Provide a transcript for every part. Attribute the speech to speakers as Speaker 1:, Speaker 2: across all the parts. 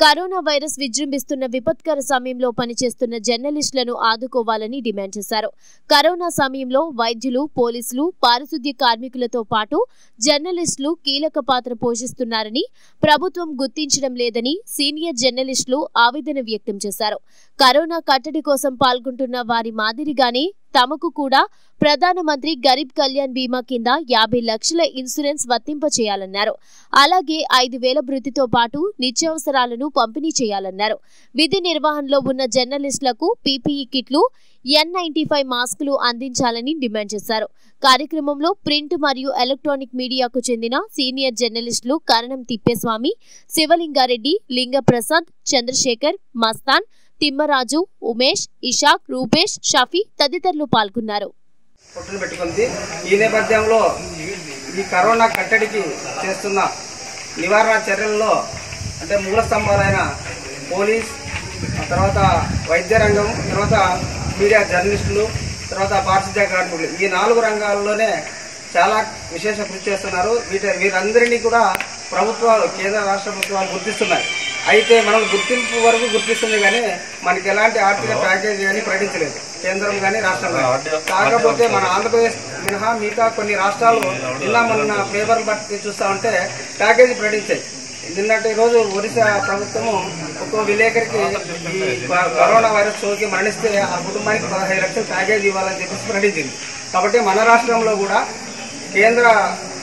Speaker 1: Corona virus విజృంభిస్తున్న విపత్కర సమయంలో పనిచేస్తున్న జర్నలిస్టులను ఆదుకోవాలని డిమాండ్ చేశారు. కరోనా సమయంలో వైద్యులు పోలీసులు పారిశుద్ధ్య కార్మికులతో పాటు జర్నలిస్టులు కీలక పాత్ర పోషిస్తున్నారని ప్రభుత్వం గుర్తించడం లేదని సీనియర్ జర్నలిస్టులు ఆవేదన వ్యక్తం చేశారు. కరోనా కట్టడి కోసం పాల్గొంటున్న వారి మాదిరిగానే తమకు కూడా ప్రధానమంత్రి గరీబ్ కళ్యాణ్ బీమా కింద యాభై లక్షల ఇన్సూరెన్స్ వర్తింపచేయాలన్నారు. అలాగే ఐదు వేల భృతితో పాటు నిత్యావసరాలను పంపిణీ చేయాలన్నారు. విధి నిర్వహణలో ఉన్న జర్నలిస్టులకు పీపీఈ కిట్లు ఎన్ నైన్టీ ఫైవ్ మాస్కులు అందించాలని డిమాండ్ చేశారు. కార్యక్రమంలో ప్రింట్ మరియు ఎలక్ట్రానిక్ మీడియాకు చెందిన సీనియర్ జర్నలిస్టులు కరణం తిప్పేస్వామి శివలింగారెడ్డి లింగప్రసాద్ చంద్రశేఖర్ మస్తాన్ తిమ్మరాజు ఉమేష్ ఇషాక్ రూపేష్ షఫీ తదితరులు పాల్గొన్నారు.
Speaker 2: ఈ నేపథ్యంలో ఈ కరోనా కట్టడికి చేస్తున్న నివారణ చర్యల్లో అంటే మూల స్తంభాలైన పోలీస్ తర్వాత వైద్య రంగం తర్వాత మీడియా జర్నలిస్టులు తర్వాత పారిశుద్ధ్య కార్మికులు ఈ నాలుగు రంగాల్లోనే చాలా విశేష కృషి చేస్తున్నారు. వీటి వీరందరినీ కూడా ప్రభుత్వాలు కేంద్ర రాష్ట్ర ప్రభుత్వాలు గుర్తిస్తున్నాయి. అయితే మనం గుర్తింపు వరకు గుర్తిస్తుంది కానీ మనకి ఎలాంటి ఆర్థిక ప్యాకేజీ కానీ ప్రకటించలేదు. కేంద్రం కానీ రాష్ట్రం కానీ. కాకపోతే మన ఆంధ్రప్రదేశ్ మినహా మిగతా కొన్ని రాష్ట్రాలు నిన్న మొన్న పేపర్ బట్టి చూస్తా ఉంటే ప్యాకేజీ ప్రకటించాయి. నిన్నటి రోజు ఒరిస్సా ప్రభుత్వము ఒక్కో విలేకరికి ఈ కరోనా వైరస్ సోకి మరణిస్తే ఆ కుటుంబానికి పదహైదు లక్షలు ప్యాకేజీ ఇవ్వాలని చెప్పేసి ప్రకటించింది. కాబట్టి మన రాష్ట్రంలో కూడా కేంద్ర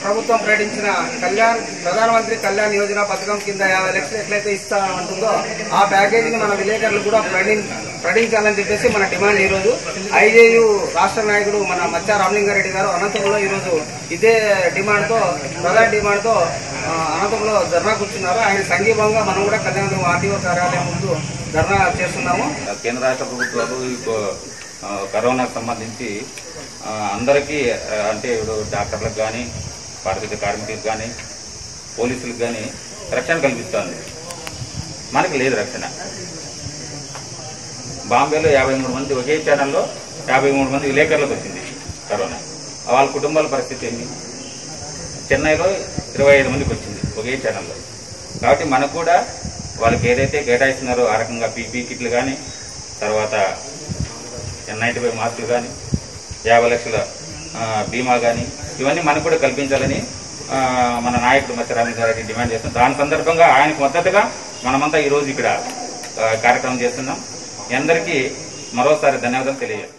Speaker 2: ప్రభుత్వం ప్రకటించిన కళ్యాణ్ ప్రధానమంత్రి కళ్యాణ్ యోజన పథకం కింద యాభై లక్షలు ఎట్లయితే ఇస్తా ఉంటుందో ఆ ప్యాకేజీని మన విలేకరులు కూడా ప్రకటించాలని చెప్పేసి మన డిమాండ్ ఈరోజు. ఐజేయు రాష్ట్ర నాయకుడు మన మచ్చా రామలింగారెడ్డి గారు అనంతపురంలో ఈరోజు ఇదే డిమాండ్తో ప్రధాన డిమాండ్తో అనంతపురంలో ధర్నా కూర్చున్నారు. ఆయన సంఘీభంగా మనం కూడా కళ్యాణం ఆర్టీఓ కార్యాలయం ముందు ధర్నా చేస్తున్నాము.
Speaker 3: కేంద్ర రాష్ట్ర ప్రభుత్వాలు కరోనాకు సంబంధించి అందరికీ అంటే ఇప్పుడు డాక్టర్లకు కానీ పారిశుద్ధ కార్మికులకు కానీ పోలీసులకు కానీ రక్షణ కల్పిస్తోంది. మనకి లేదు రక్షణ. బాంబేలో యాభై మూడు మంది ఒకే ఛానల్లో యాభై మూడు మంది విలేకరులకు వచ్చింది కరోనా. వాళ్ళ కుటుంబాల పరిస్థితి ఏంటి? చెన్నైలో ఇరవై ఐదు మందికి వచ్చింది ఒకే ఛానల్లో కాబట్టి మనకు కూడా వాళ్ళకి ఏదైతే కేటాయిస్తున్నారో ఆ రకంగా పీపీ కిట్లు కానీ తర్వాత నైంటీ ఫైవ్ మాస్కులు కానీ యాభై లక్షల బీమా కానీ ఇవన్నీ మనకు కూడా కల్పించాలని ఆ, మన నాయకుడు మత్స్యరామి గారికి డిమాండ్ చేస్తున్నాం. దాని సందర్భంగా ఆయనకు మద్దతుగా మనమంతా ఈరోజు ఇక్కడ కార్యక్రమం చేస్తున్నాం. అందరికీ మరోసారి ధన్యవాదాలు తెలియజేస్తాం